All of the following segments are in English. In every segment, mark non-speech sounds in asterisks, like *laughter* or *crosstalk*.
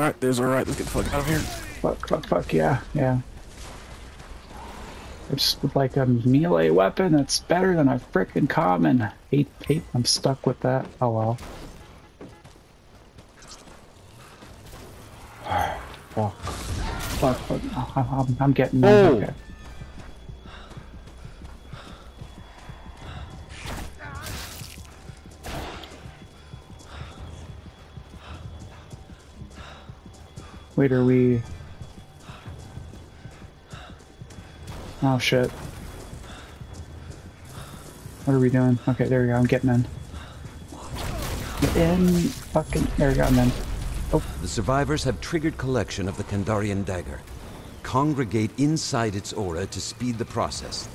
Alright, there's alright. Let's get the fuck out of here. Fuck, fuck, fuck, yeah, yeah. I just like a melee weapon that's better than a frickin' common. Hate, hate, I'm stuck with that. Oh well. *sighs* Fuck. Fuck, fuck. I'm, I'm, I'm getting Oh. okay. Wait, are we... Oh shit. What are we doing? Okay, there we go, I'm getting in. Get in, fucking, there we go, I'm in. Oh. The survivors have triggered collection of the Kandarian dagger. Congregate inside its aura to speed the process.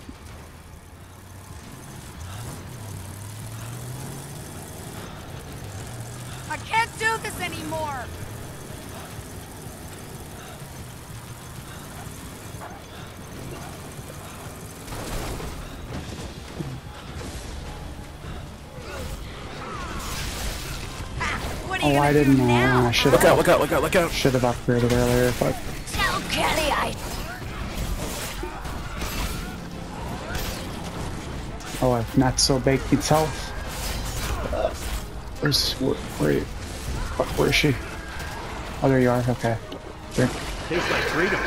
I can't do this anymore! Ha, What are you Oh, I didn't know. now? I should Look out, have look out, look out, look out. should have upgraded earlier. Fuck. Tell Kelly I... Oh, I've not so baked itself. Where's where, where, fuck, where is she? Oh, there you are. Okay. Here. Tastes like freedom.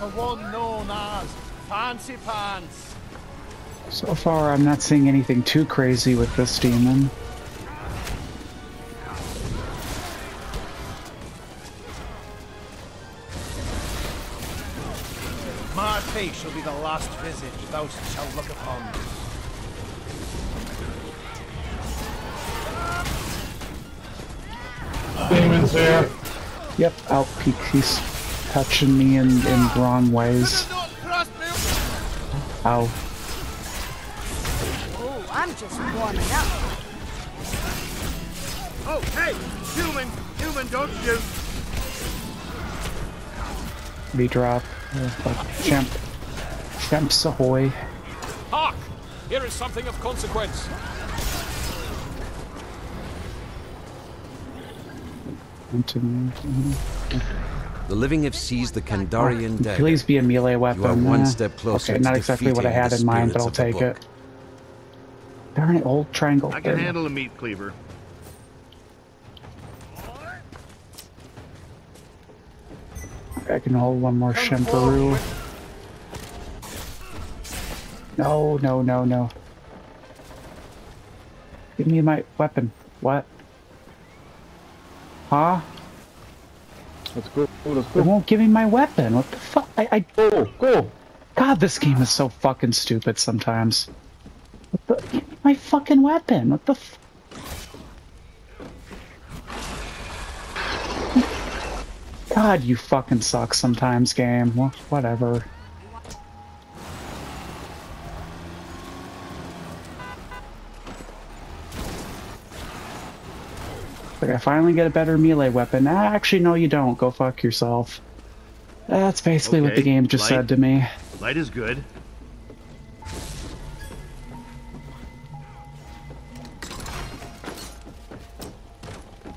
The one known as Fancy Pants. So far, I'm not seeing anything too crazy with this demon. My face shall be the last visage thou shalt look upon. Demons here. Yep, out peek. He's touching me in, in wrong ways. Don't cross me! Ow. Oh, I'm just warming up. Oh, hey! Human! Human, don't shoot! B drop. Champ. Champs ahoy. Hark! Here is something of consequence. Into me. The living have seized the Kandarian dagger. Please be a melee weapon. You are one uh, step closer Okay, not exactly what I had in mind, but I'll spirits of the take book. it. Darn it, old triangle. I can thing. handle a meat cleaver. I can hold one more Shemperoo. No, no, no, no. Give me my weapon. What? Huh? Let's go. Let's It won't give me my weapon. What the fuck? I, I Go, go! God, this game is so fucking stupid sometimes. What the? Give me my fucking weapon. What the? F- God, you fucking suck sometimes, game. Well, whatever. Like, I finally get a better melee weapon. Ah, actually, no, you don't. Go fuck yourself. That's basically what the game just light. said to me. Light is good.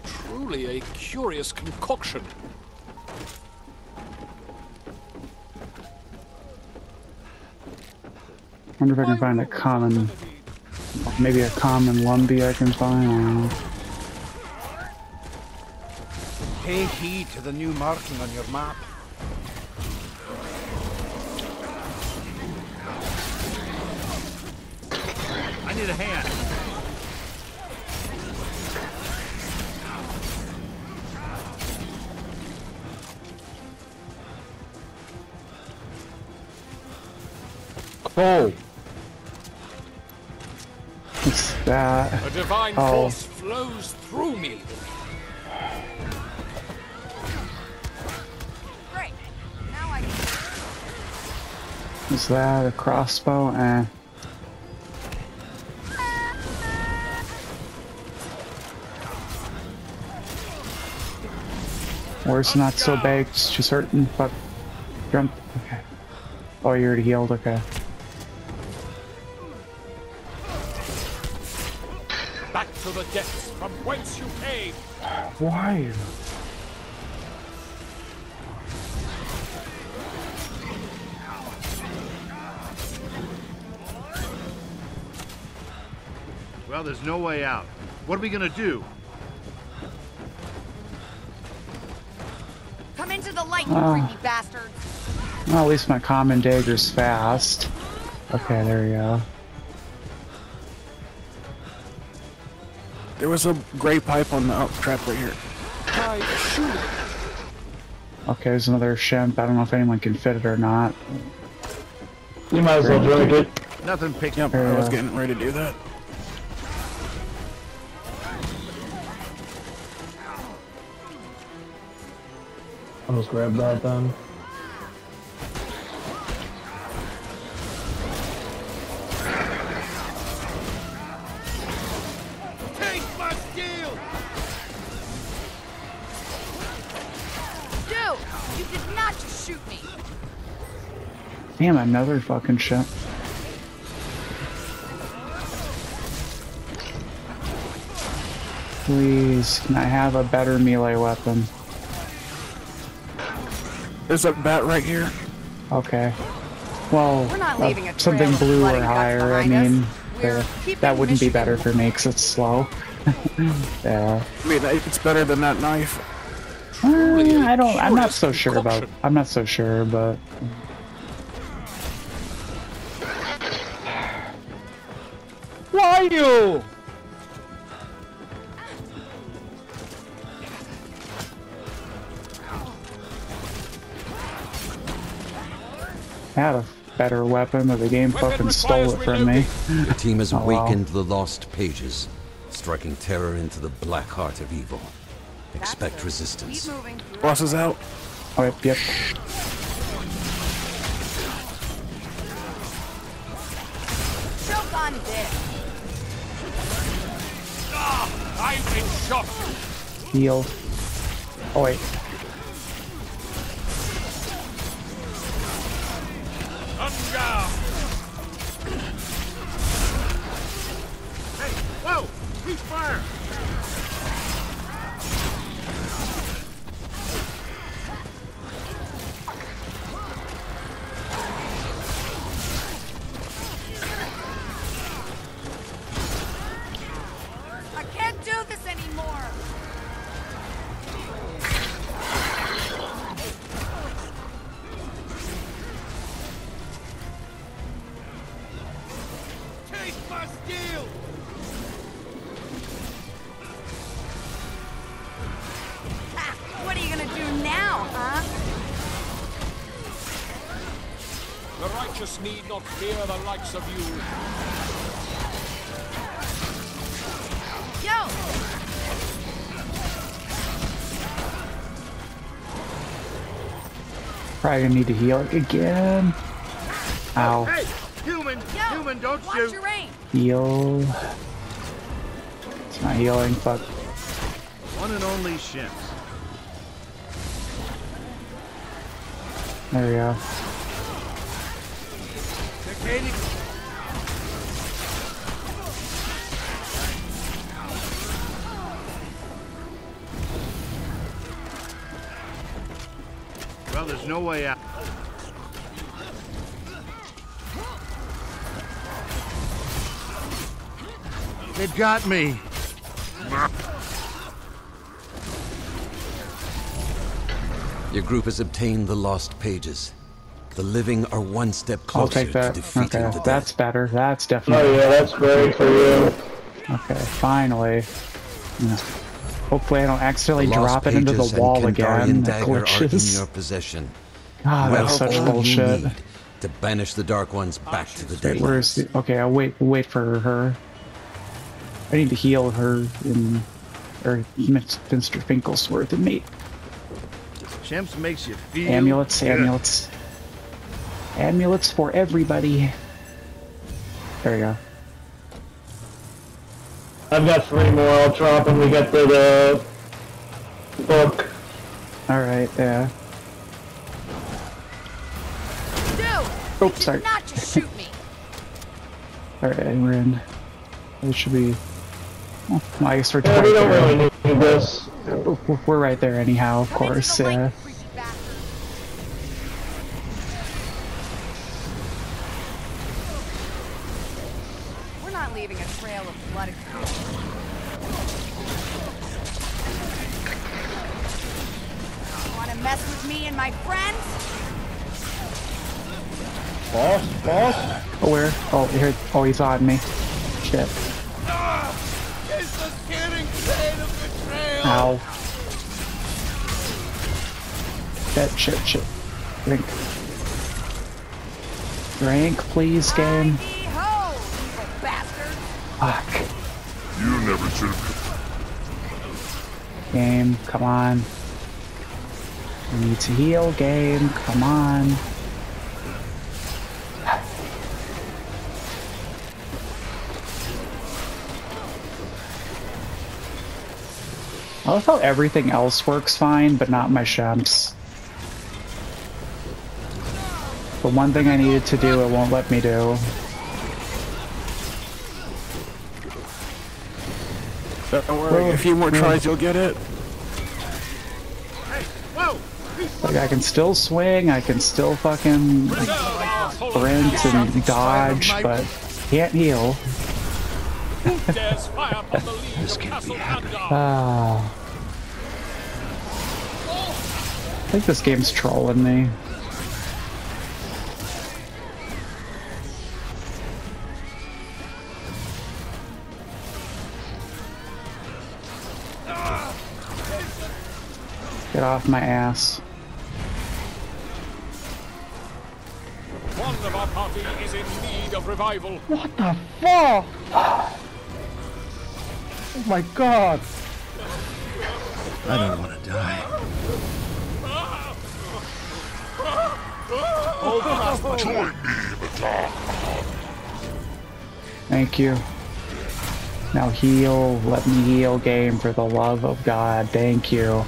Truly a curious concoction. wonder if I can find a common, maybe a common Lumbee I can find. I don't know. Pay heed to the new marking on your map. I need a hand. It's, that. A divine Oh. force flows through me. Is that a crossbow? Eh. Where's not so baked? Just hurting. Fuck. Jump. Okay. Oh, you're already healed. Okay. Back to the depths from whence you came. Why? Well, there's no way out. What are we gonna do? Come into the light, you Ah. creepy bastards. Well, at least my common dagger's fast. Okay, there we go. There was a gray pipe on the up trap right here. I shoot. Okay, there's another shimp. I don't know if anyone can fit it or not. You might as well drink it. Nothing picked Yep, I was getting ready to do that. I'll just grab that then. Take my steel! Dude, you did not shoot me. Damn, another fucking shot. Please, can I have a better melee weapon? There's a bat right here. Okay. Well, We're not uh, leaving a trail something blue or higher. I mean, We're keeping that wouldn't be better for me because it's slow. *laughs* yeah. I mean, it's better than that knife. Uh, I don't. I'm not so sure about. I'm not so sure, but Why you? Better weapon, but the game Weapon fucking stole it from me. The team has *laughs* Oh, wow. awakened the lost pages, striking terror into the black heart of evil. Expect Keep resistance. moving. Boss is out. Oh, yep, yep. Choke on this. Ah, I've been shot. Heal. Oh wait. Hey, whoa! He's fire! Likes of you. Yo, Probably gonna need to heal again. Ow. Hey! Human! yo, Human, don't watch shoot! your aim. Heal. It's not healing, fuck. One and only Shimps. There we go. Well, there's no way out. They've got me. Your group has obtained the lost pages. The living are one step I'll closer take to that. defeating Okay, the dead. that's better. That's definitely. Oh yeah, that's great for you. Okay, finally. Yeah. Hopefully, I don't accidentally drop it into the pages and wall Kandarian again. That dagger are in your possession. *laughs* Ah, You that's have such all you bullshit. need to banish the Dark Ones back to the Wait, where's Deadlands. the? Okay, I'll wait. Wait for her. I need to heal her in, or Mr. Finkelstein and me. Chimps makes you feel Amulets, good. amulets. Amulets for everybody. There we go. I've got three more. I'll drop when we get to the book. Alright, yeah. Dude! Oh, sorry. not just shoot me. *laughs* Alright, we're in. It should be. Well, I guess we're Yeah, right we don't there. really need this. We're- We're right there anyhow, of course, the light, yeah. Where? Oh. Oh, he's on me. Shit. It's the scaring pain of betrayal. Ow. Shit, shit, shit. Drink. Drink, please, game. Hi-dee-ho, evil bastard. Fuck. You never should Game, come on. We need to heal, game, come on. I love how everything else works fine, but not my shemps. The one thing I needed to do, it won't let me do. Don't worry, a few more tries, you'll get it. Like, I can still swing, I can still fucking sprint and dodge, but can't heal. *laughs* dares fire upon the lead of Castle Kandar. Ah. I think this game's trolling me. Get off my ass. One of our party is in need of revival. What the fuck? *gasps* Oh my god. I don't want to die. Join me, Madonna. Thank you. Now heal. Let me heal, game, for the love of God. Thank you.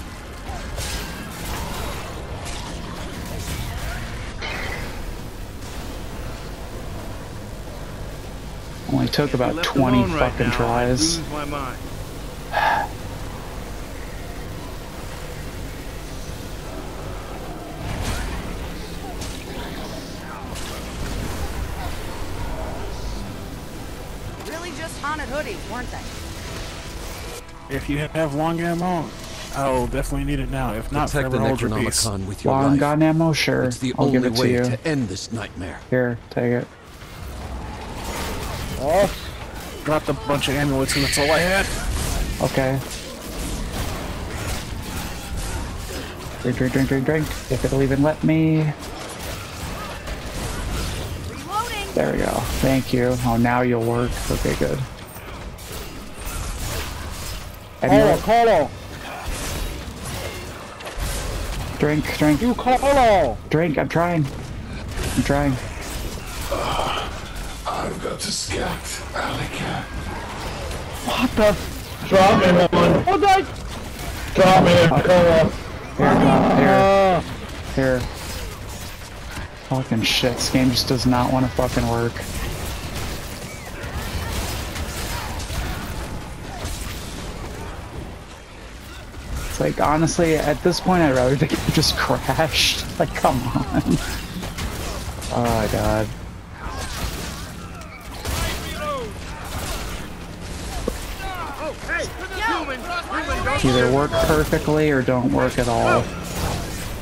Only took about 20 alone right fucking now, I tries. Just haunted hoodies, weren't they? If you have long ammo, I'll definitely need it now. If not, Protect the hold your. Necronomicon with your Long life. gun ammo? Sure. It's the I'll only give it to you. to end this nightmare. Here, take it. Oh, dropped a bunch of amulets and that's all I had. Okay. Drink, drink, drink, drink, drink. If it'll even let me. There we go. Thank you. Oh, now you'll work. Okay, good. Amulet, Colo. drink, drink, You Colo. drink. I'm trying. I'm trying. I've got to scat, Alley What the? Drop me one. Oh, die. Drop me a Colo. Here, here, Uh, here. Fucking shit. This game just does not want to fucking work. It's like, honestly, at this point, I'd rather the game *laughs* just crashed. *laughs* Like, come on. Oh god. Either work perfectly or don't work at all.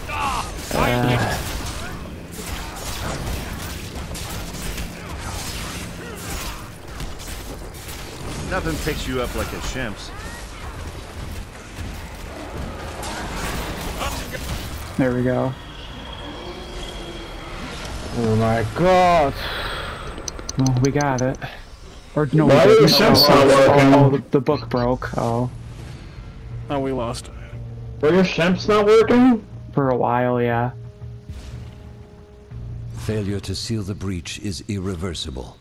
Uh, Nothing picks you up like a shimps. there we go. oh my god. Well, we got it. Or no, Why we didn't. ships oh, not working? oh, the, the book broke. Oh, Oh, we lost. Were your shimps not working? for a while, yeah. Failure to seal the breach is irreversible.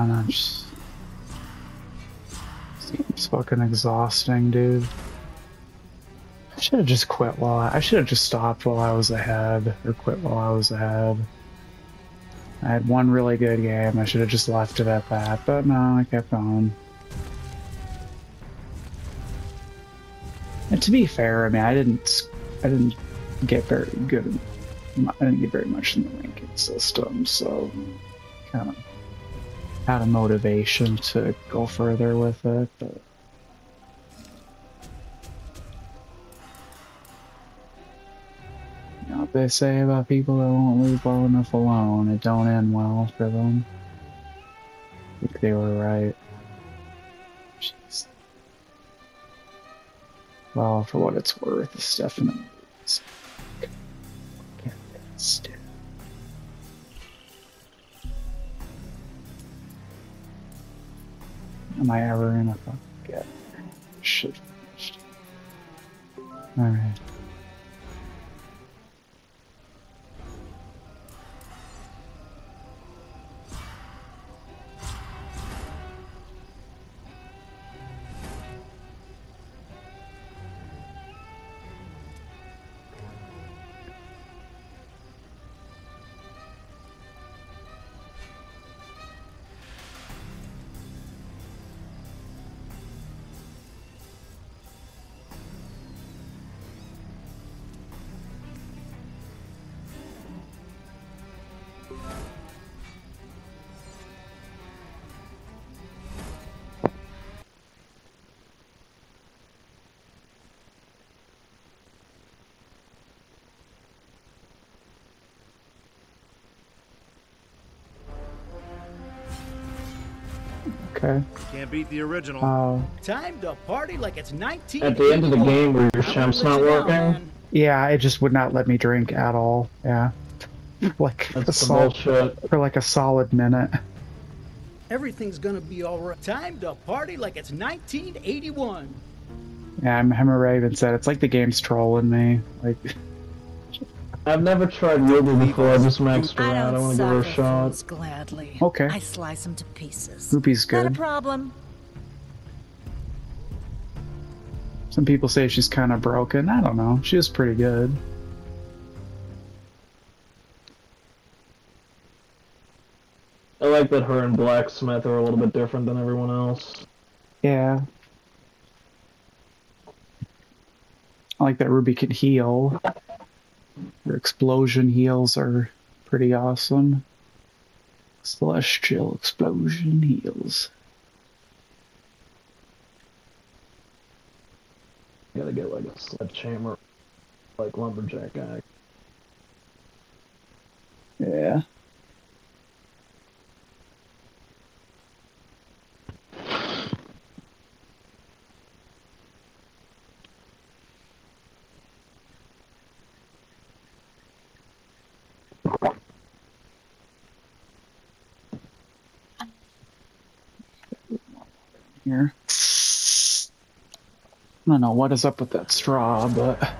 On. I'm just. Seems fucking exhausting, dude. I should have just quit while I. I should have just stopped while I was ahead. Or quit while I was ahead. I had one really good game. I should have just left it at that. But no, I kept on. And to be fair, I mean, I didn't. I didn't get very good. I didn't get very much in the ranking system, so kind of had a motivation to go further with it. But you know what they say about people that won't leave well enough alone, it don't end well for them. I think they were right. Jeez. Well, for what it's worth, it's definitely. Am I ever gonna fucking get shit? Alright. Okay. Can't beat the original. Oh. Time to party like it's 19. At the end of the game, where your shimps not working? Yeah, it just would not let me drink at all. Yeah. *laughs* like a That's some sol- bullshit. for like a solid minute. Everything's gonna be alright. Time to party like it's 1981. Yeah, I'm Hemorrhay even said it's like the game's trolling me. Like I've never tried Ruby before, I just maxed her out. I don't want to give her a shot. gladly. Okay. I slice them to pieces. Ruby's Not a problem. Some people say she's kind of broken. I don't know. She was pretty good. I like that her and Blacksmith are a little bit different than everyone else. Yeah. I like that Ruby can heal. Her explosion heals are pretty awesome. Celestial explosion heals. Gotta get like a sledgehammer, like lumberjack guy. Yeah. Here. I don't know what is up with that straw, but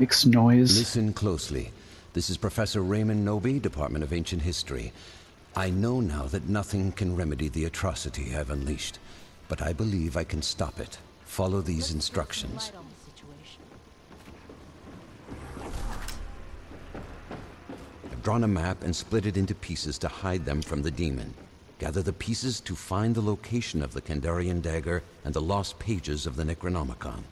makes noise. Listen closely. This is Professor Raymond Knowby, Department of Ancient History. I know now that nothing can remedy the atrocity I've unleashed, but I believe I can stop it. Follow these instructions. I've drawn a map and split it into pieces to hide them from the demon. Gather the pieces to find the location of the Kandarian dagger and the lost pages of the Necronomicon.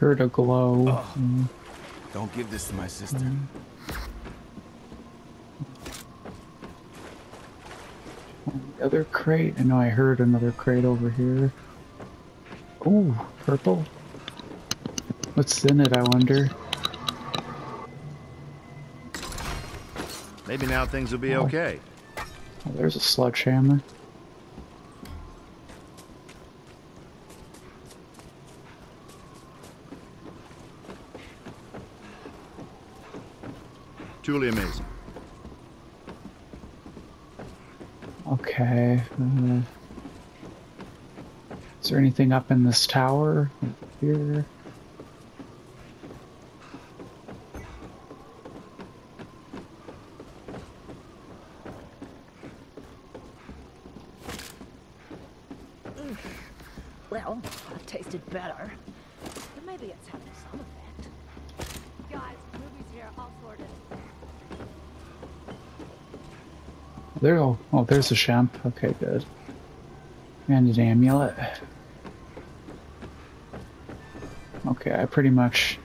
Heard a glow. Oh. Mm. Don't give this to my sister. Mm. The other crate. I know I heard another crate over here. Ooh, purple. What's in it, I wonder? Maybe now things will be Oh. okay. Oh, there's a sledgehammer. Truly amazing. Okay. Uh, is there anything up in this tower? Here. There's a shemp. Okay, good. And an amulet. Okay, I pretty much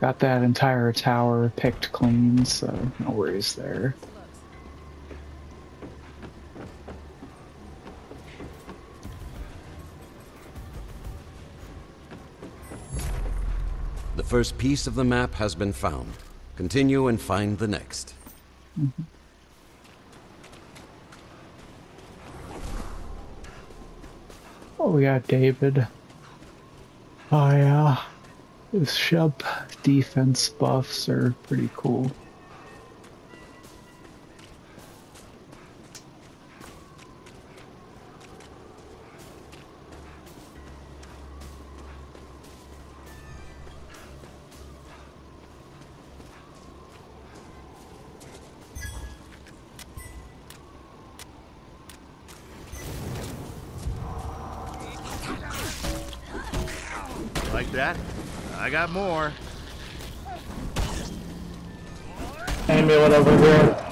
got that entire tower picked clean, so no worries there. The first piece of the map has been found. Continue and find the next. Mm-hmm. Oh yeah, David. Oh yeah. His ship defense buffs are pretty cool. That? I got more. Amulet over here.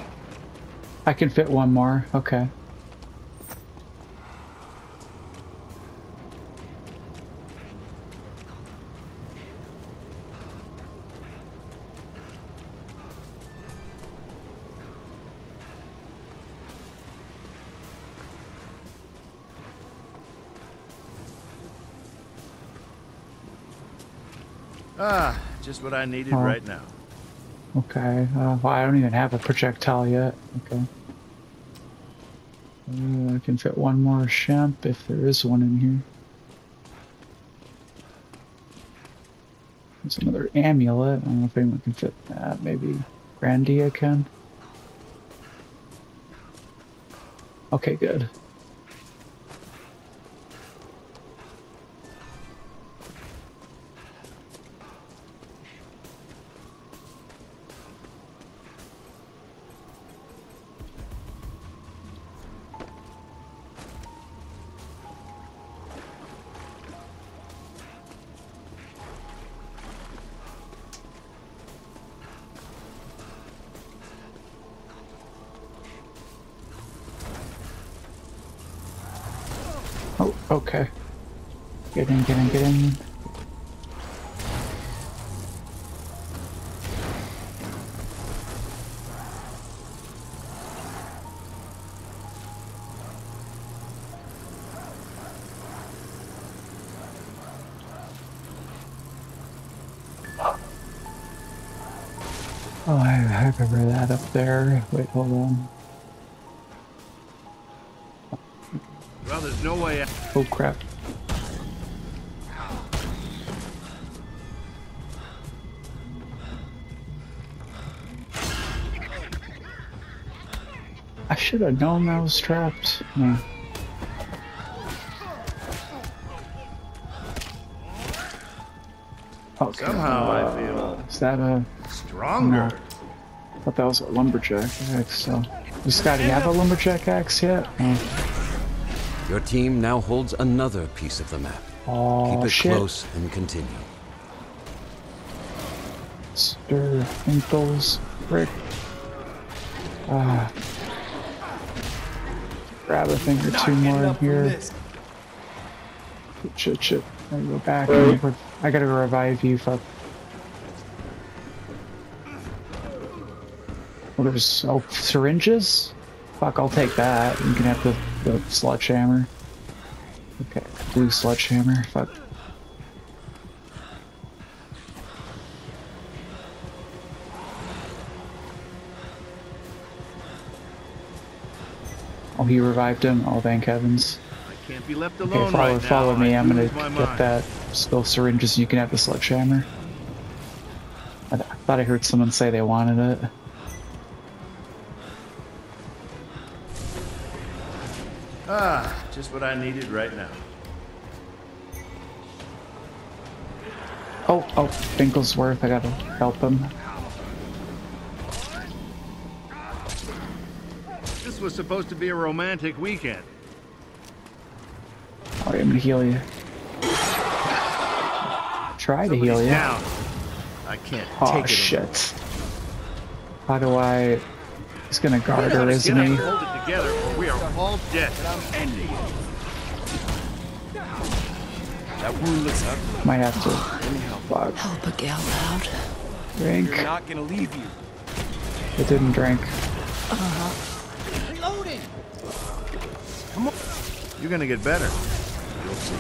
I can fit one more. Okay. Just what I needed Oh. right now. Okay. Uh, well, I don't even have a projectile yet. Okay. Uh, I can fit one more shemp if there is one in here. There's another amulet. I don't know if anyone can fit that. Maybe Grandia can. Okay, good. Oh, I, remember that up there. Wait, hold on. Well, there's no way. Oh, crap. I should have known I was trapped. Hmm. Oh, Somehow uh, I feel. Is that a stronger. I thought that was a lumberjack axe. So, does Scotty have a lumberjack axe yet? Oh, Your team now holds another piece of the map. oh Keep it shit! close and continue. Stir ankles, frick. Ah. Grab a thing or two more in here. Shit, shit. I go back. and I gotta revive you. Fuck. There's oh syringes. Fuck, I'll take that. You can have the the sledgehammer. Okay, blue sledgehammer. Fuck. Oh, he revived him. Oh, thank heavens. I can't be left Okay, follow, right now. follow me. I I'm gonna get mind. that. Still syringes. You can have the sledgehammer. I, th- I thought I heard someone say they wanted it. Just what I needed right now. Oh, oh, Finklesworth. I gotta help him. This was supposed to be a romantic weekend. Oh, I'm gonna heal you. Try to heal you. down. I can't Oh take it shit. How do I? He's gonna guard her, isn't he? hold it together, or we are all dead. That wound looks ugly. Might have to. Let Fuck. Help a gal out. Drink. We're not gonna leave you. It didn't drink. Uh-huh. Reloading! Come on. You're gonna get better. You'll see.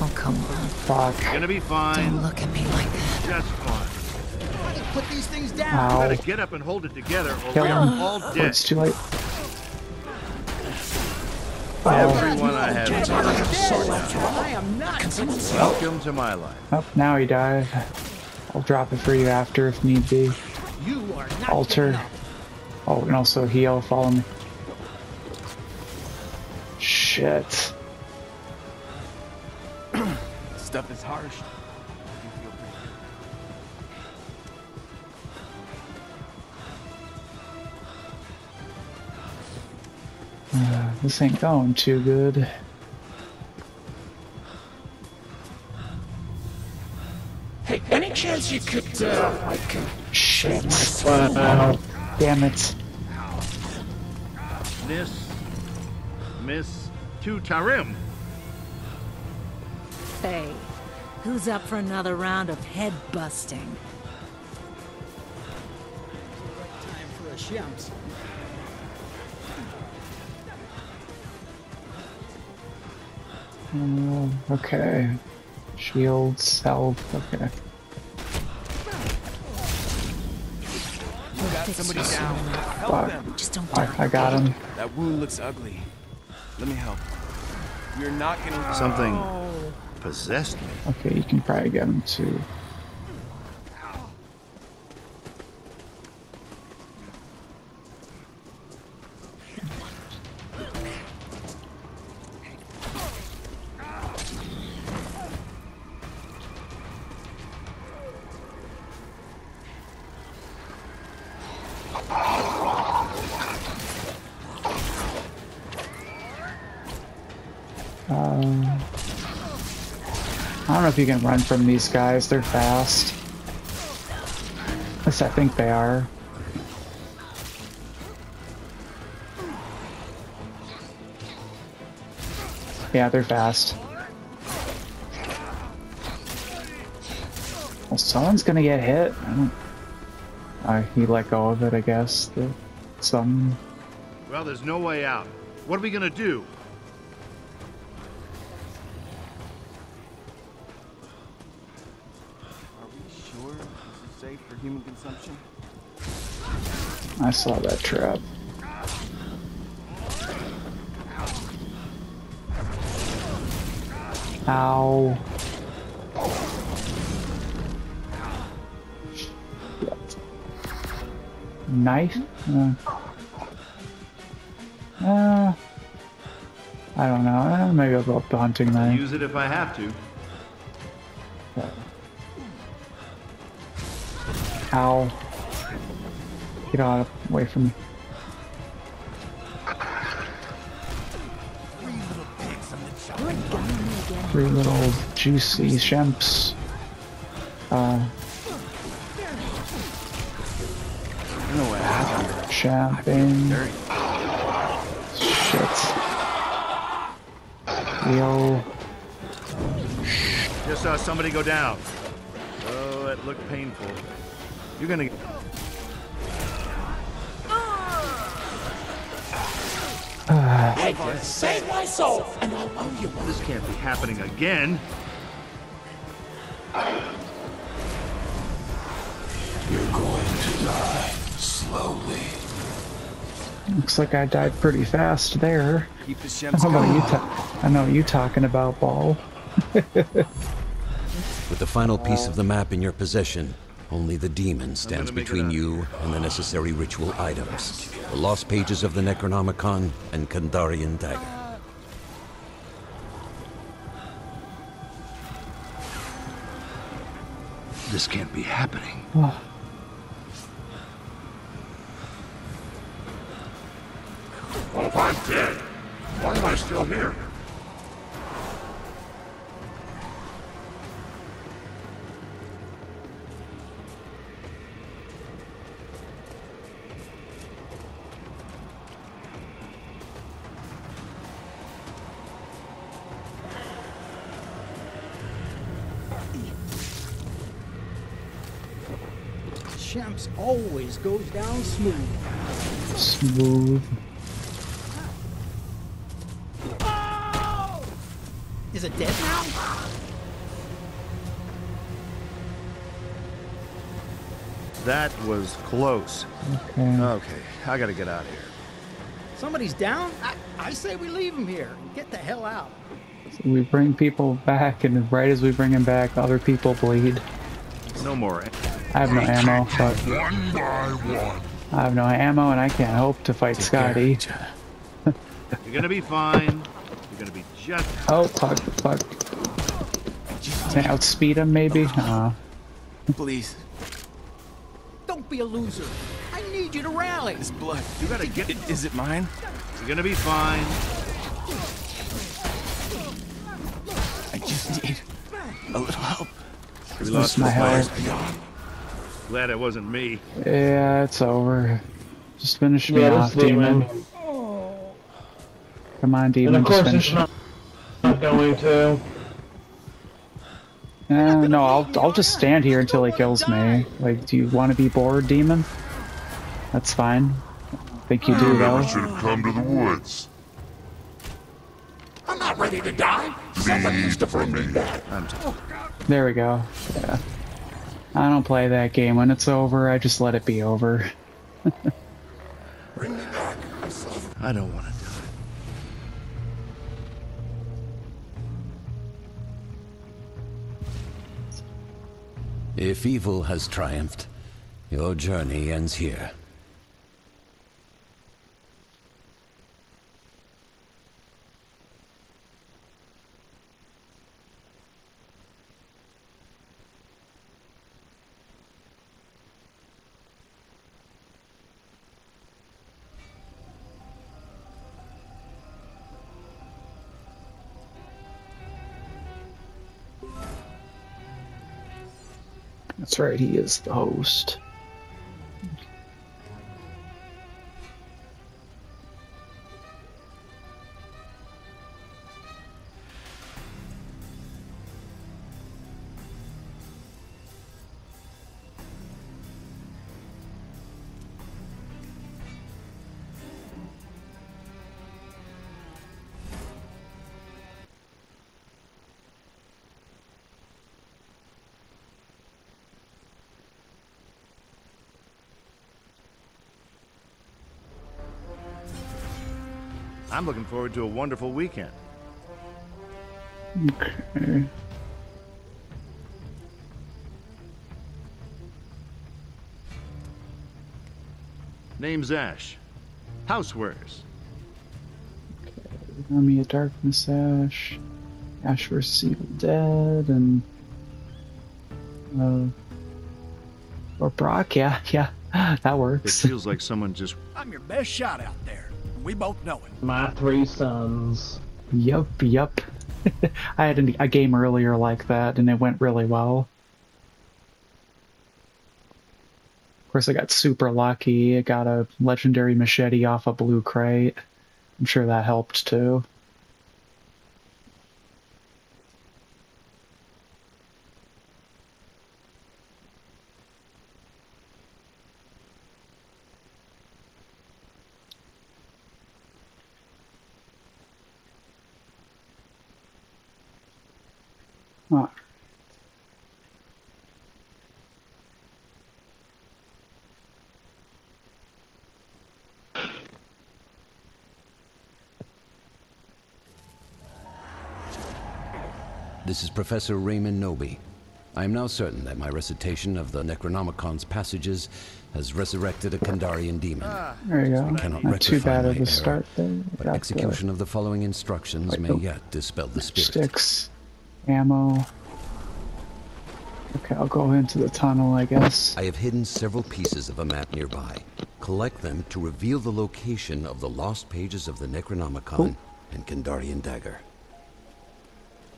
Oh, come on. Fuck. You're gonna be fine. Don't look at me like that. Just fine. Put these things down! Ow. You better get up and hold it together, or Kill we are him. all Oh, dead. it's too late. Everyone I have is I am Welcome to my life. Oh, now he died. I'll drop it for you after if need be. You are not Alter. Oh, and also heal. Follow me. Shit. *clears throat* Stuff is harsh. Uh, this ain't going too good. Hey, any chance you could, uh, like, Shit. Wow. Damn it. Miss, Miss to Tarim. Hey, who's up for another round of head busting? time for a shams. Oh, okay. Shields, self, okay. Got somebody down. Help Fuck. them. Just don't I, I got him. That wound looks ugly. Let me help. You're not gonna. Something Oh. possessed me. Okay, you can probably get him too. If you can run from these guys. They're fast. At least I think they are. Yeah, they're fast. Well, someone's gonna get hit. I don't. Uh, he let go of it, I guess. The, some. Well, there's no way out. What are we gonna do? Consumption? I saw that trap. Ow. Knife? Uh, uh, I don't know. Uh, maybe I'll go up the hunting knife. Use it if I have to. Ow. Get out away from me. Three little juicy shemps. Uh. Shit. Yo. Just saw somebody go down. Oh, that looked painful. You're gonna. I can save myself, and I'll owe you one. This can't be happening again. You're going to die slowly. Looks like I died pretty fast there. Keep the I know you ta- I know what you talking about, ball. *laughs* With the final piece of the map in your possession, only the demon stands between you and the necessary ritual items. The lost pages of the Necronomicon and Kandarian dagger. This can't be happening. Well, if oh, I'm dead, why am I still here? Always goes down smooth. Smooth. Is it dead now? That was close. Okay. Okay, I gotta get out of here. Somebody's down? I, I say we leave him here. Get the hell out. We bring people back, and right as we bring them back, other people bleed. No more. I have no ammo, but One by one. I have no ammo, and I can't hope to fight Scotty. *laughs* You're gonna be fine. You're gonna be just. Oh, fuck, fuck. Can I outspeed him, maybe? Uh, Please. Don't be a loser. I need you to rally. This blood. You gotta get. it. Is it mine? You're gonna be fine. I just need a little help. We lost my the health. Players. Glad it wasn't me. yeah, it's over. Just finish me Yeah, off, demon. demon. Come on, demon. And of just course finish it's not, not going to. Eh, no, I'll I'll just stand here until he kills me. Like, do you want to be bored, demon? That's fine. think you do You though. never should have come to the woods. I'm not ready to die. Somebody needs to bring me back. There we go. Yeah. I don't play that game. When it's over, I just let it be over. I don't want to die. If evil has triumphed, your journey ends here. That's right, he is the host. I'm looking forward to a wonderful weekend. Okay. Name's Ash. Housewares. Army of Darkness Ash, Ash vs. Evil Dead, and uh, Or Brock, yeah, *laughs* yeah, that works. It feels like someone just I'm your best shot out there. We both know it. My three sons. Yup, yup. *laughs* I had a, a game earlier like that, and it went really well. Of course, I got super lucky. I got a legendary machete off a blue crate. I'm sure that helped too. Ah. This is Professor Raymond Knowby. I am now certain that my recitation of the Necronomicon's passages has resurrected a Kandarian demon. There you go. I cannot Not too bad my of a error, start there. But Got the execution of the following instructions Wait, may yet dispel the spirit. sticks, ammo. Okay, I'll go into the tunnel, I guess. I have hidden several pieces of a map nearby. Collect them to reveal the location of the lost pages of the Necronomicon and Kandarian dagger.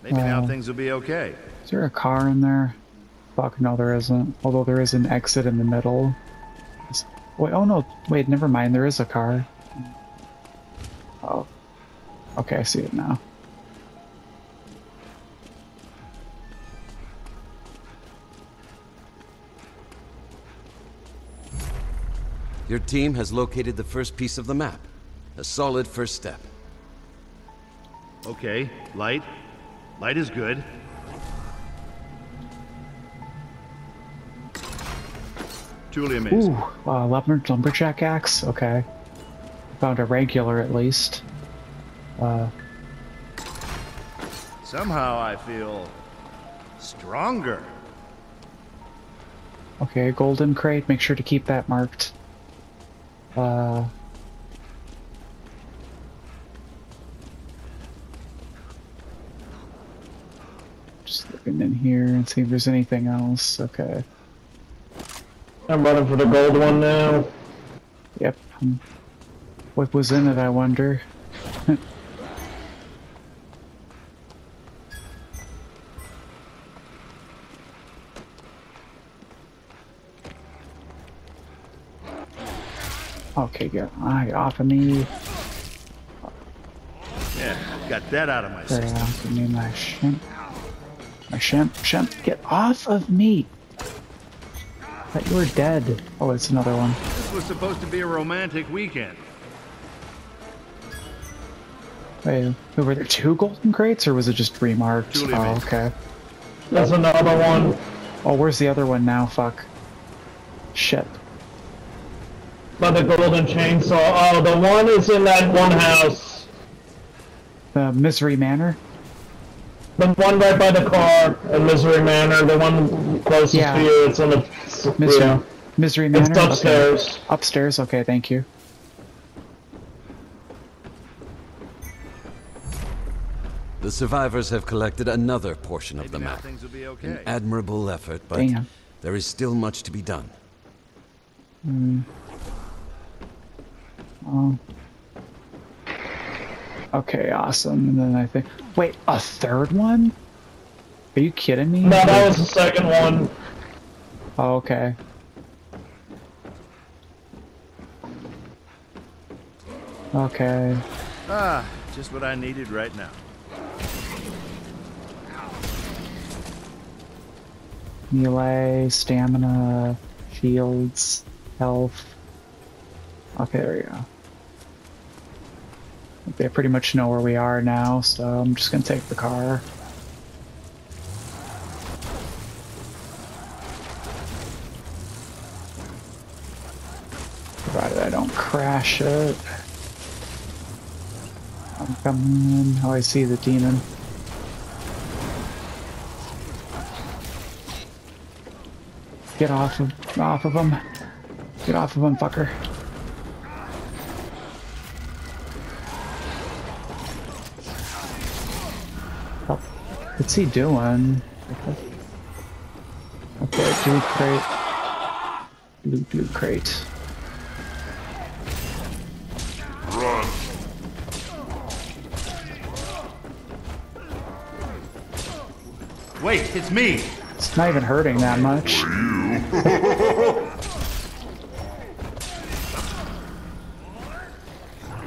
maybe now Uh, things will be okay. Is there a car in there? Fuck, no, there isn't. Although there is an exit in the middle. Is- Wait, oh no, wait, never mind, there is a car. Oh. Okay, I see it now. Your team has located the first piece of the map. A solid first step. Okay, light. Light is good. Truly amazing. Ooh, uh, lumber, lumberjack axe? Okay. Found a regular at least. Uh, Somehow I feel stronger. okay, golden crate, make sure to keep that marked. Uh, just looking in here and see if there's anything else. Okay. I'm running for the gold one now. Yep. what was in it, I wonder? *laughs* okay, get eye off of me. Yeah, got that out of my There, system. give me my shemp. My shemp, shemp, get off of me! Thought you were dead. Oh, it's another one. This was supposed to be a romantic weekend. Wait, were there two golden crates or was it just remarked? Two Oh, limits. okay. There's another one. Oh, where's the other one now? Fuck. Shit. By the golden chainsaw. Oh, the one is in that one house. The Misery Manor? The one right by the car in Misery Manor. The one closest Yeah. to you. It's in the. Misery, Yeah. Misery Manor? It's upstairs. Okay. Upstairs, okay, thank you. The survivors have collected another portion of the map. things An admirable effort, but Damn. there is still much to be done. Hmm. Oh. Okay, awesome. And then I think. Wait, a third one? Are you kidding me? No, that was the second one. Oh, okay. Okay. Ah, just what I needed right now. Melee, stamina, shields, health. Okay, there we go. They pretty much know where we are now, so I'm just gonna take the car. Provided I don't crash it. I'm coming. Oh, I see the demon. Get off of off of him. Get off of him, fucker. What's he doing? Okay, dude, crate. Loot, loot crate. Run. Wait, it's me. It's not even hurting that much.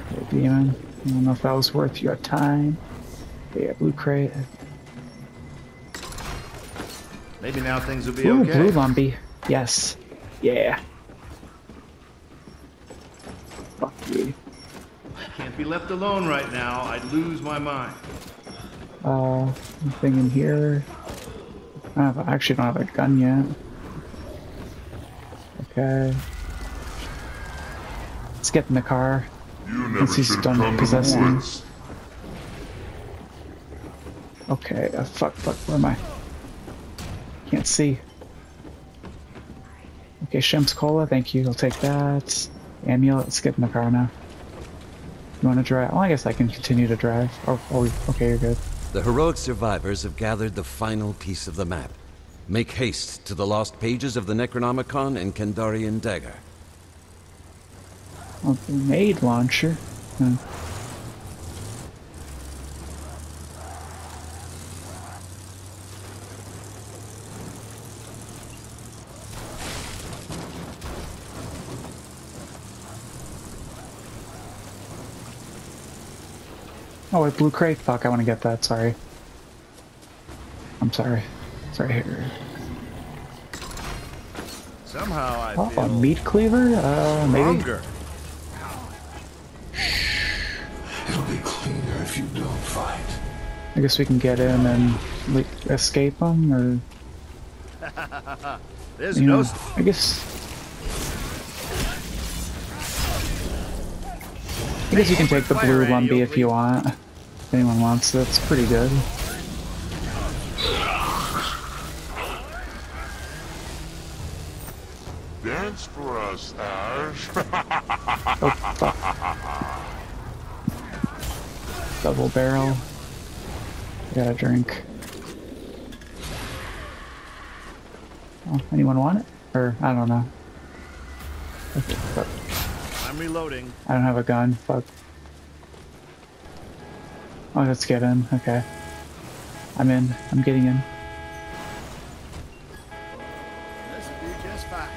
Okay, *laughs* demon. I don't know if that was worth your time. Yeah, blue crate. Maybe now things will be Ooh, okay. blue lumpy. Yes. Yeah. Fuck you. Can't be left alone right now. I'd lose my mind. Uh, anything in here? I, have, I actually don't have a gun yet. Okay. Let's get in the car. You never Once he's done come to possessing. Okay, uh, fuck, fuck, where am I? Can't see. Okay, Shemp's Cola, thank you, I'll take that. Amulet, let's get in the car now. You wanna drive? Oh, I guess I can continue to drive. Oh, oh okay, you're good. The heroic survivors have gathered the final piece of the map. Make haste to the lost pages of the Necronomicon and Kandarian Dagger. Oh, grenade launcher. Hmm. Blue crate? Fuck, I want to get that, sorry. I'm sorry. Sorry here. Somehow I Oh, feel a meat cleaver? Uh, maybe? hunger. It'll be cleaner if you don't fight. I guess we can get in and like, escape them, or *laughs* There's you no. know, I guess. I guess you can take the blue Lumbee if you want. If anyone wants it, it's pretty good. Dance for us, Ash. Oh. Double barrel. I got a drink. Oh, anyone want it? Or, I don't know. Okay. I'm reloading. I don't have a gun. Fuck. Oh, let's get in. Okay. I'm in. I'm getting in. This will be just fine.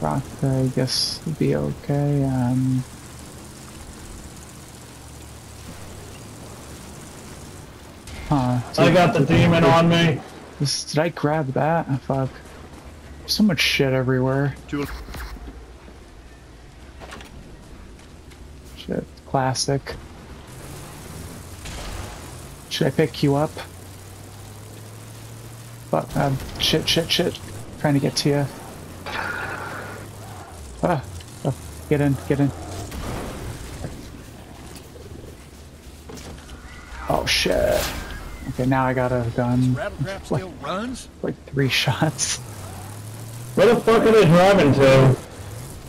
Rock, I guess, would be okay. Um, huh. I got the demon on me. This, did I grab that? Oh, fuck. So much shit everywhere. Two. Shit. Classic. Should I pick you up? But, Um, shit, shit, shit. Trying to get to you. Ah. Oh, get in, get in. Oh shit. Okay, now I got a gun. Like, still runs? like three *laughs* shots. Where the fuck are they driving to?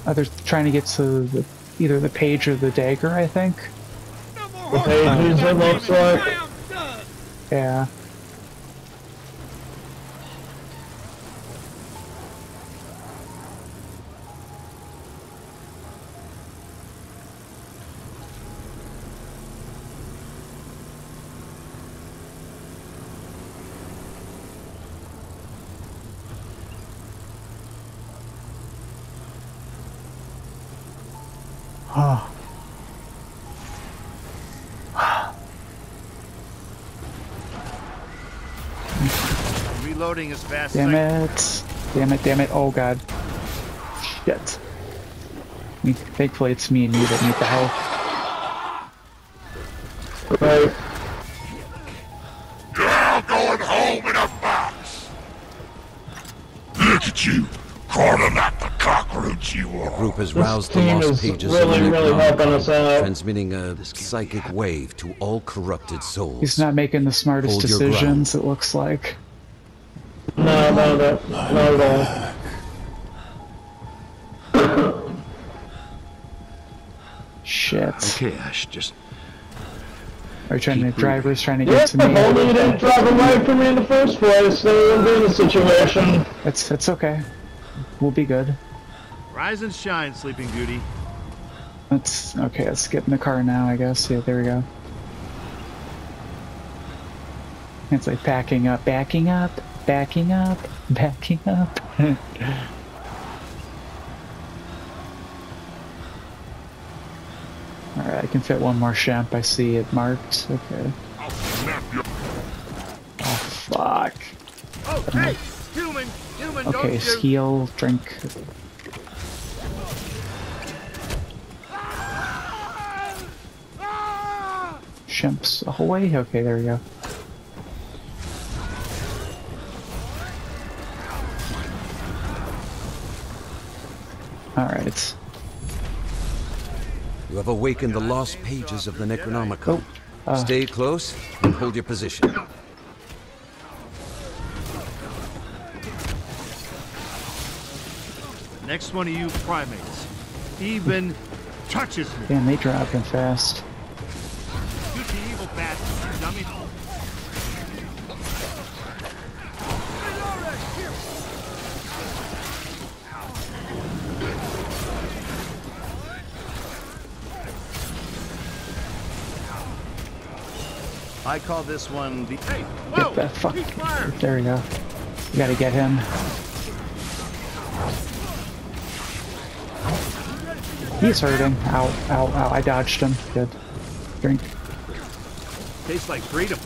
Uh, they're trying to get to the, either the page or the dagger, I think. The pages, it looks like. Yeah. Reloading as fast Damn as I it. Damn it, damn it. Oh god. Shit. Thankfully it's me and you that need the help. Right. You're all going home in a box. Look at you, crawling like the cockroach you are! The are. group has This roused the team lost pages really, of the really helping us out. transmitting a psychic wave to all corrupted souls. He's not making the smartest Hold decisions, it looks like. At all. Shit. Okay, Ash, just Are you trying to driver's trying to Yeah, get to me? if only you didn't drive away from me in the first place, then we wouldn't be in the situation. It's it's okay. We'll be good. Rise and shine, Sleeping Beauty. Let's okay. Let's get in the car now. I guess. Yeah, there we go. It's like packing up, backing up, backing up, backing up. *laughs* Alright, I can fit one more shemp. I see it marked. Okay. Oh, fuck. Oh, hey! Human! Human, Okay, heal, drink. Ah! Ah! Shemps away? Okay, there we go. Alright. You have awakened the lost pages of the Necronomicon. uh. Stay close and hold your position. Next one of you primates even touches me. Damn, they dropping fast. I call this one the. Hey, Get that fuck. There we go. You gotta get him. He's hurting. Ow, ow, ow. I dodged him. Good. Drink. Tastes like freedom.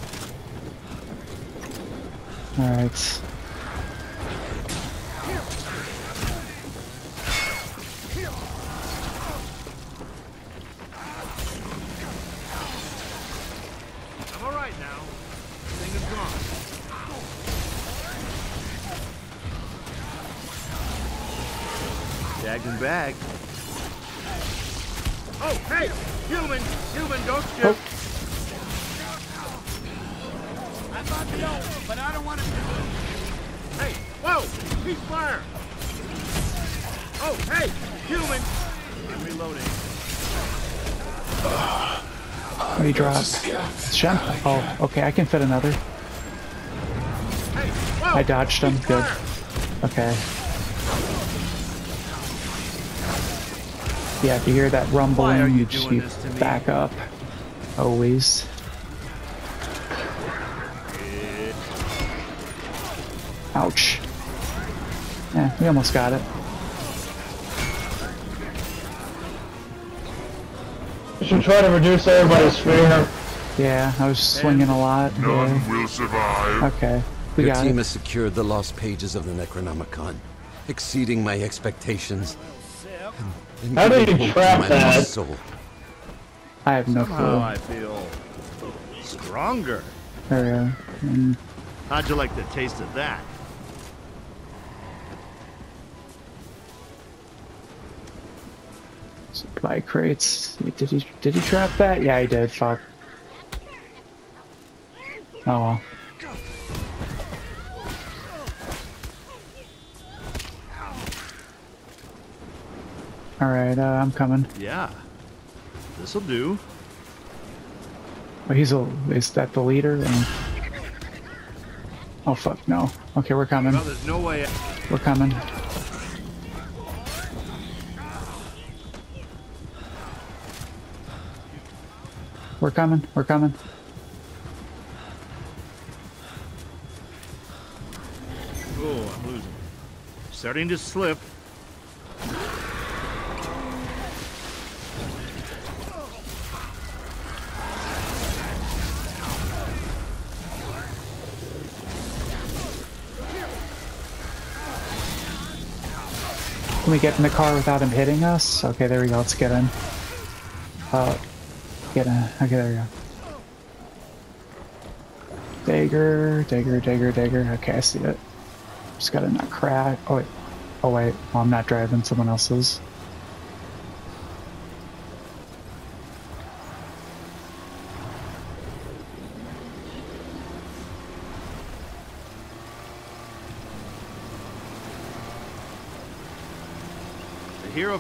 Alright. Tagged and bagged. Oh, hey! Human! Human, don't shoot! I thought you know, but I don't want to... Hey, whoa! Cease fire! Oh, hey! Human! I'm reloading. What do you drop? Shemp? Oh, okay. I can fit another. I dodged him. Good. Okay. Yeah, if you hear that rumbling, you just you back up. Always. Ouch. Yeah, we almost got it. You should try to reduce everybody's fear. Yeah, I was swinging a lot. None yeah. will survive. Okay, we Your got team it. has secured the lost pages of the Necronomicon, exceeding my expectations. And How do giving you to trap my that? soul. I have no Somehow clue. I feel stronger. There we go. And How'd you like the taste of that? supply crates. Did he did he trap that? Yeah, he did. Fuck. Oh well. All right, uh, I'm coming. Yeah. This'll do. Oh, he's a. Is that the leader? Oh fuck no. Okay, we're coming. Well, there's no way. We're coming. We're coming. We're coming. Oh, I'm losing. Starting to slip. Can we get in the car without him hitting us? Okay, there we go. Let's get in. Uh, get in. Okay, there we go. Dagger, dagger, dagger, dagger. Okay, I see it. Just gotta not crash. Oh wait. Oh wait. Well, I'm not driving. Someone else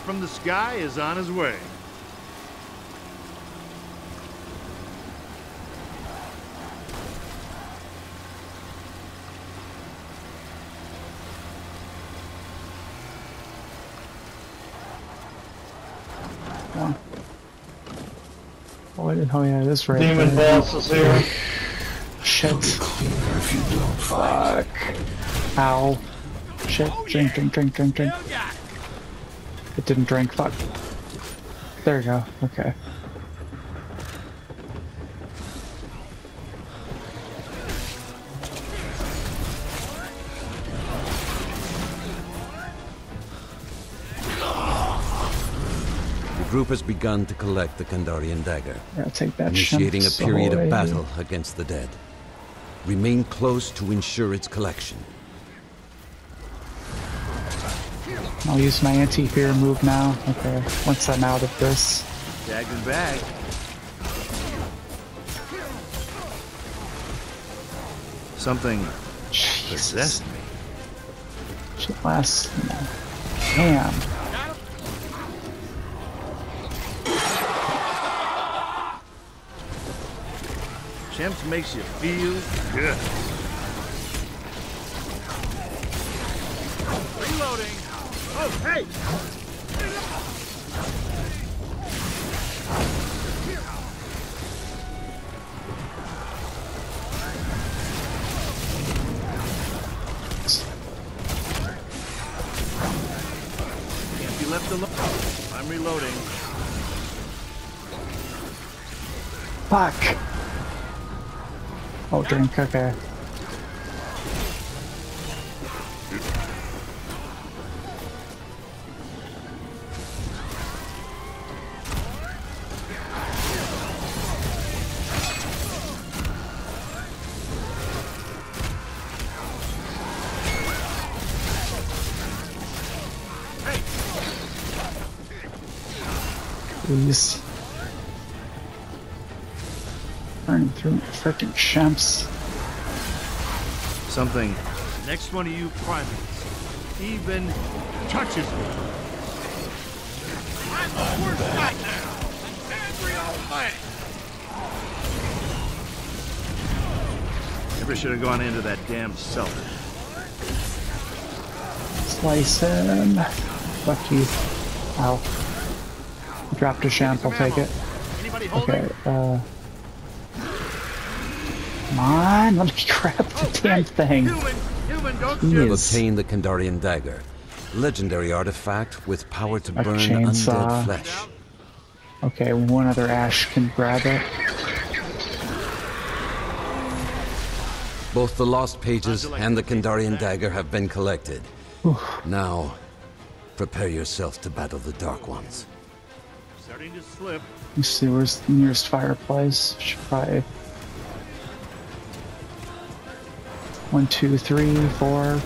from the sky is on his way. Oh, I didn't know yeah, this right. Demon boss is here. Shit. Fuck. Ow. Shit. Drink, drink, drink, drink, drink. It didn't drink. Fuck. There you go. Okay. The group has begun to collect the Kandarian dagger, Yeah, take that initiating a period away. of battle against the dead. Remain close to ensure its collection. I'll use my anti-fear move now. Okay. Once I'm out of this. Tagged and bagged. Something possessed me. Shit lasts. You know. Damn. Shemps makes you feel good. Hey! Can't be left alone. I'm reloading. Fuck. Oh, drink. Okay. Freaking shemps. Something. Next one of you primates even touches me. I'm the worst guy now! Angry old man! Never should have gone into that damn cellar. Slice him. Fuck you. Ow. Dropped a champ, I'll take it. Okay, uh. Come on, let me grab the oh, damn thing. Human, don't You have obtained the Kandarian dagger, legendary artifact with power to A burn chainsaw. undead flesh. Okay, one other ash can grab it. Both the lost pages and the Kandarian dagger have been collected. Now, prepare yourself to battle the Dark Ones. Starting to slip. Let's see, where's the nearest fireplace? Should probably. One, two, three, four.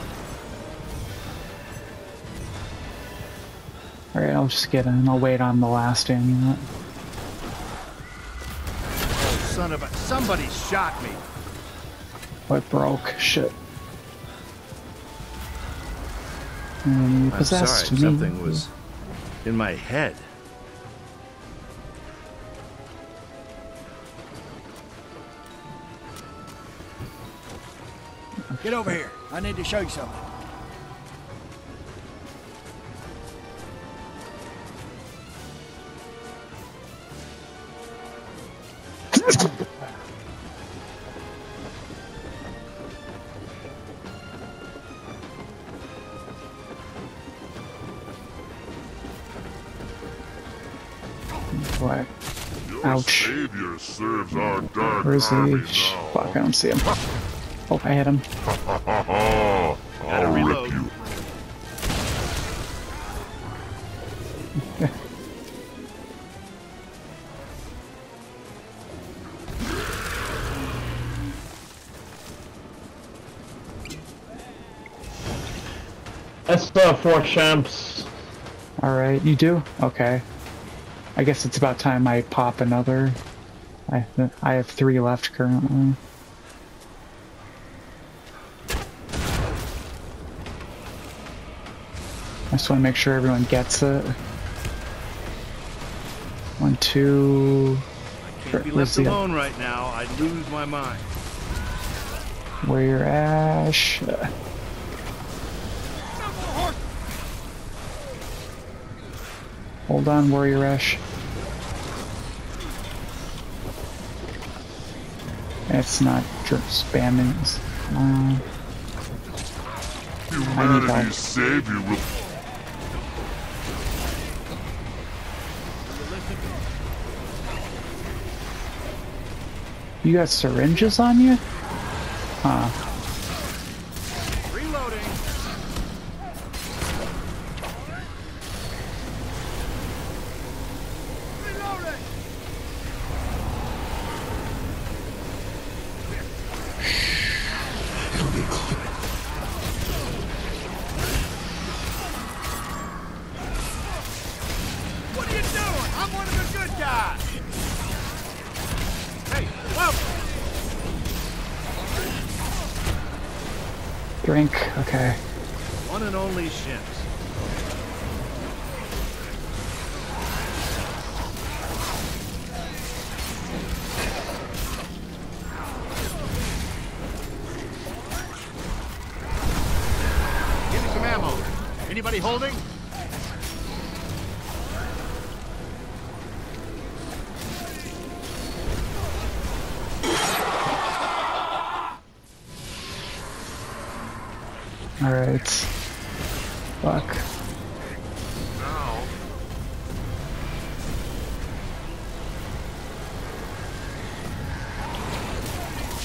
Alright, I'll just get in. I'll wait on the last amulet. Oh, son of a... Somebody shot me. What broke? Shit. And you I'm possessed sorry, me. something was in my head. Get over here. I need to show you something. What? Ouch. Savior serves our dark Where's army he? Fuck, I don't see him. Oh, I hit him. now. I'll rip you. I still have four champs. Alright, you do? Okay. I guess it's about time I pop another. I, I have three left currently. just want to make sure everyone gets it. One, two. I can't be left alone other? right now. I lose my mind. Where your ash? Hold on, Warrior Ash. That's not just spamming. Uh, Humanity I need help. save you You got syringes on you? Huh. Anybody holding? Alright. Fuck.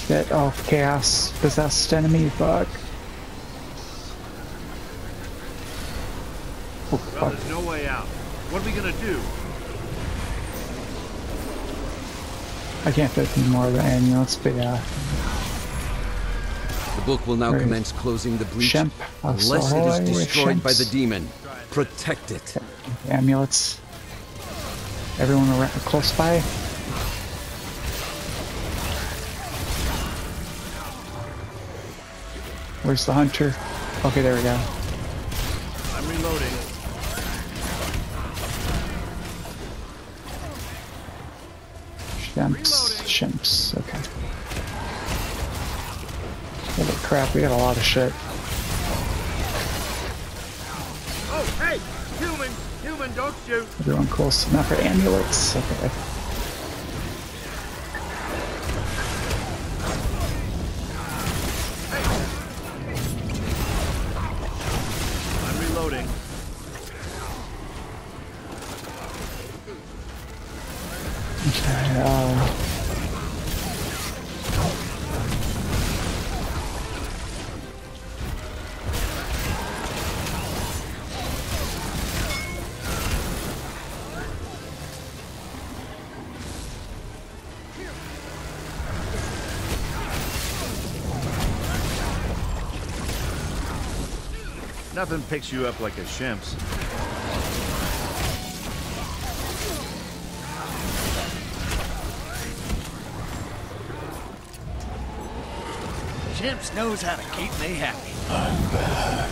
Get off chaos possessed enemy. Fuck. Oh, Well, fuck. there's no way out. What are we gonna do? I can't fit any more of the ambulance, but yeah. The book will now commence closing the breach Shemp, unless it is destroyed by the demon. Protect it. Amulets. Everyone around, close by. Where's the hunter? Okay, there we go. Crap, we got a lot of shit. Oh, hey! Human! Human, don't shoot! Everyone close enough for amulets. Okay. Nothing picks you up like a Shemps. Chimps knows how to keep me happy. I'm back.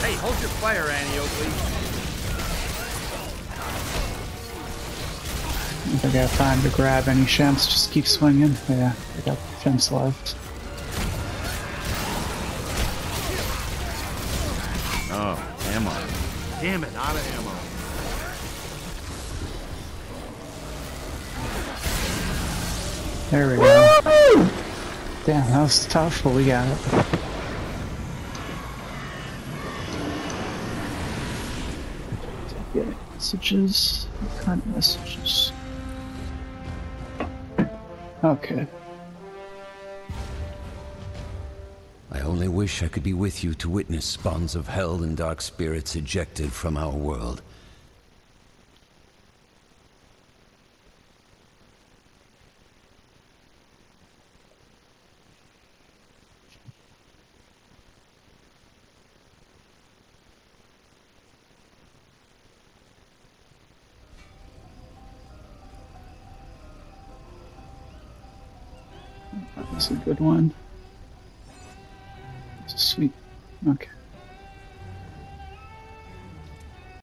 Hey, hold your fire, Annie Oakley. If I got time to grab any shemps, just keep swinging. Yeah, I got shemps left. Oh, ammo. Damn it, out of ammo. There we go. Damn, that was tough, but we got it. Get messages. What kind of messages? Okay. I only wish I could be with you to witness spawns of hell and dark spirits ejected from our world. Good one. Sweet. Okay.